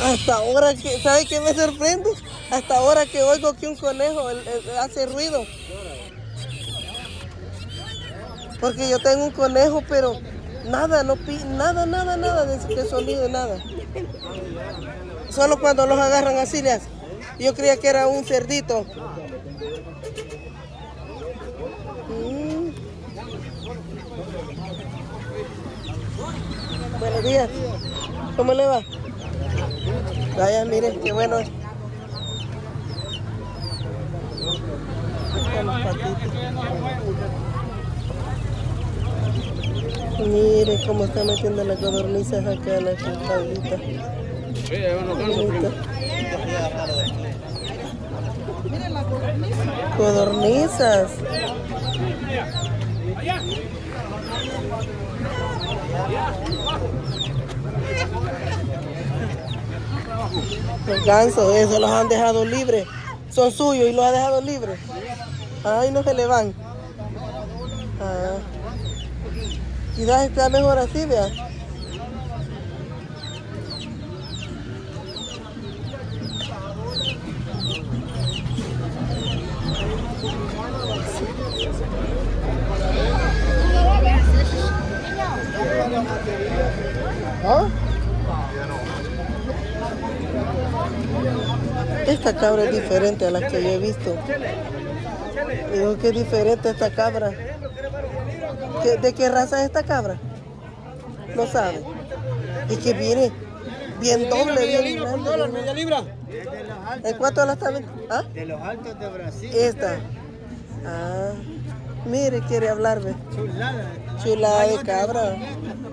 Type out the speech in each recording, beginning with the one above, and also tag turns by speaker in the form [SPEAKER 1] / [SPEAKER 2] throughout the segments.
[SPEAKER 1] Hasta ahora que, ¿sabe qué me sorprende? Hasta ahora que oigo que un conejo hace ruido. Porque yo tengo un conejo, pero nada, no nada, nada, nada de, de sonido, nada. Solo cuando los agarran así. Yo creía que era un cerdito. Mm. Buenos días. ¿Cómo le va? Vaya, miren, qué bueno. Miren cómo están metiendo las codornizas acá la tablita. Bonito. Codornizas. Los gansos, eso los han dejado libres. Son suyos y los ha dejado libres. Ay, no se le van. Ah. Quizás está mejor así, vea. ¿Ah? Esta cabra es diferente a las que yo he visto. Digo que es diferente esta cabra. ¿Qué- ¿De qué raza es esta cabra? No sabe. Es que viene bien doble, bien
[SPEAKER 2] libra?
[SPEAKER 1] ¿En cuánto la está vendiendo? ¿Ah?
[SPEAKER 2] De los altos de Brasil.
[SPEAKER 1] Esta. Ah, mire, quiere hablarme.
[SPEAKER 2] Chulada.
[SPEAKER 1] Chulada de cabra.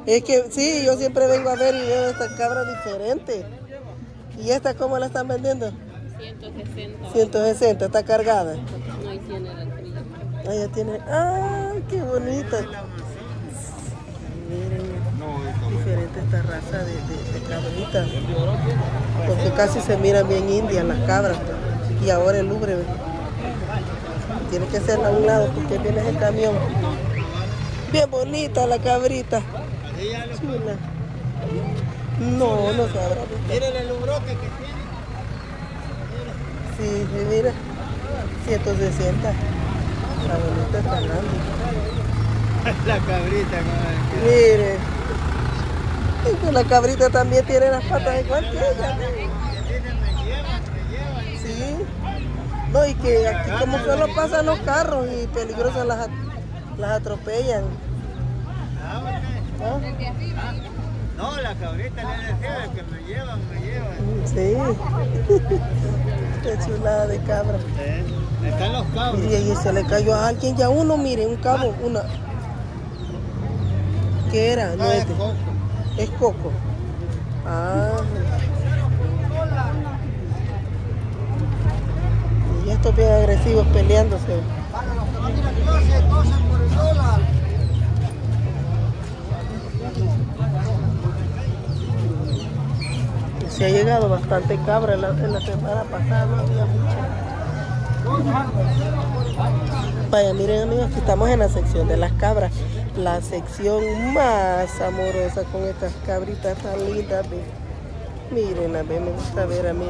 [SPEAKER 1] Es que sí, yo siempre vengo a ver y veo esta cabra diferente. ¿Y esta cómo la están vendiendo?
[SPEAKER 3] 160.
[SPEAKER 1] 160, está cargada.
[SPEAKER 3] No, y tiene la cría.
[SPEAKER 1] Ahí ya tiene. ¡Ay, qué bonita! Miren, diferente esta raza de, de, de cabritas. Porque casi se miran bien indias las cabras. Y ahora el ubre. Tiene que ser a un lado porque viene ese camión. Bien bonita la cabrita. Chula. No, no se habrá.
[SPEAKER 2] Miren el ubroque que tiene.
[SPEAKER 1] Sí, sí, mira. 160. La bonita está grande.
[SPEAKER 2] La cabrita. como
[SPEAKER 1] Mire. Es que la cabrita también tiene las patas igual que ella. Sí. No, y que aquí como solo pasan los carros y peligrosos las, at- las atropellan. ¿Ah?
[SPEAKER 2] No, la cabrita le decía que me llevan, me llevan.
[SPEAKER 1] Sí. Qué chulada de cabra.
[SPEAKER 2] Eh, Están los cabros.
[SPEAKER 1] Y se le cayó a alguien ya uno, mire, un cabo, una. ¿Qué era? No
[SPEAKER 2] Ah,
[SPEAKER 1] es
[SPEAKER 2] es
[SPEAKER 1] de-
[SPEAKER 2] coco.
[SPEAKER 1] Es coco. Ah. Y estos bien agresivos peleándose. Se ha llegado bastante cabra en la, semana pasada, no había mucha. Vaya, miren amigos, aquí estamos en la sección de las cabras, la sección más amorosa con estas cabritas tan lindas. Miren, a ver, me gusta ver a mí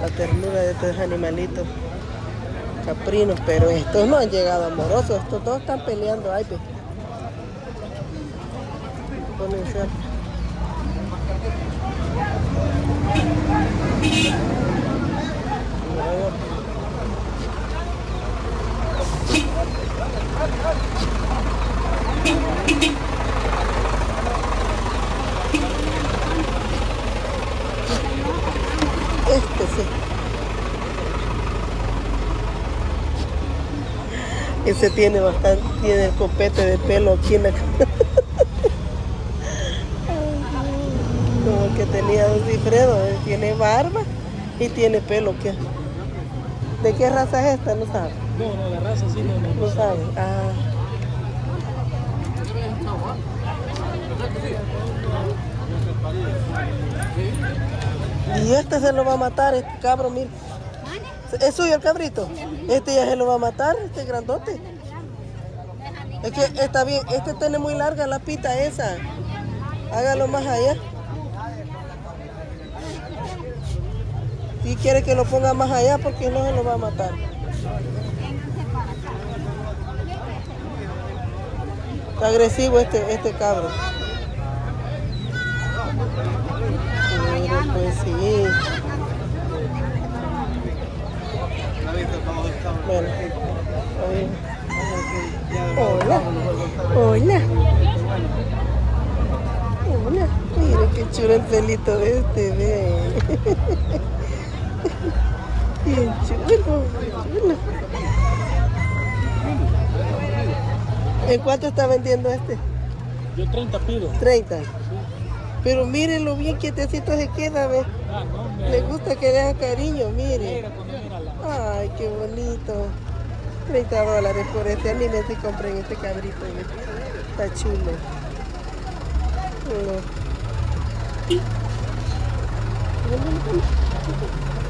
[SPEAKER 1] la, ternura de estos animalitos caprinos, pero estos no han llegado amorosos, estos dos están peleando, ay, ve cerca. Mira, a ver. Este sí. Ese tiene bastante, tiene el copete de pelo aquí en la cara. Como el que tenía Don Cifredo, él tiene barba y tiene pelo. ¿qué? ¿De qué raza es esta? No sabe.
[SPEAKER 2] No, no, de raza sí, no, no.
[SPEAKER 1] No sabe. Ah. Y este se lo va a matar, este cabro, mire. ¿Es suyo el cabrito? Este ya se lo va a matar, este grandote. Es que está bien, este tiene muy larga la pita esa. Hágalo más allá. Y quiere que lo ponga más allá porque no se lo va a matar. Está agresivo este, este cabro. Mira, pues sí. Bueno. Hola. Hola. Hola. Mira qué chulo el pelito de este, ve. Bien chulo, chulo. ¿En cuánto está vendiendo este?
[SPEAKER 4] Yo 30 pido.
[SPEAKER 1] 30. Pero miren lo bien quietecito se queda, ve.
[SPEAKER 4] Ah, no,
[SPEAKER 1] Le gusta que le haga cariño, mire.
[SPEAKER 4] alegra cuando mira la...
[SPEAKER 1] Ay, qué bonito. 30 dólares por este. Miren si compren este cabrito. ve. Está chulo. Hasta